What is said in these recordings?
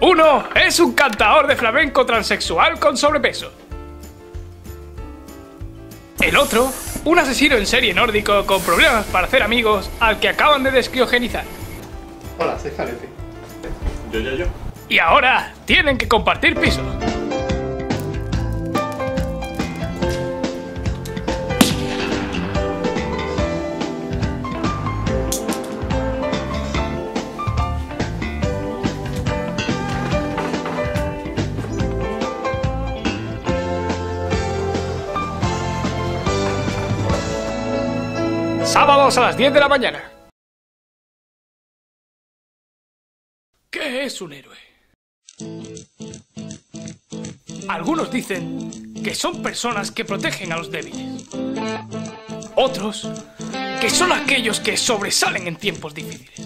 Uno es un cantador de flamenco transexual con sobrepeso. El otro, un asesino en serie nórdico con problemas para hacer amigos al que acaban de descriogenizar. Hola, soy Jalete. Yo, yo, yo. Y ahora tienen que compartir piso. Sábados a las 10 de la mañana. ¿Qué es un héroe? Algunos dicen que son personas que protegen a los débiles. Otros que son aquellos que sobresalen en tiempos difíciles.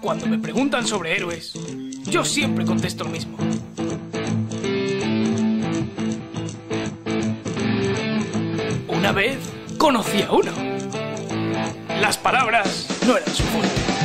Cuando me preguntan sobre héroes, yo siempre contesto lo mismo. Una vez conocí a uno. Las palabras no eran su.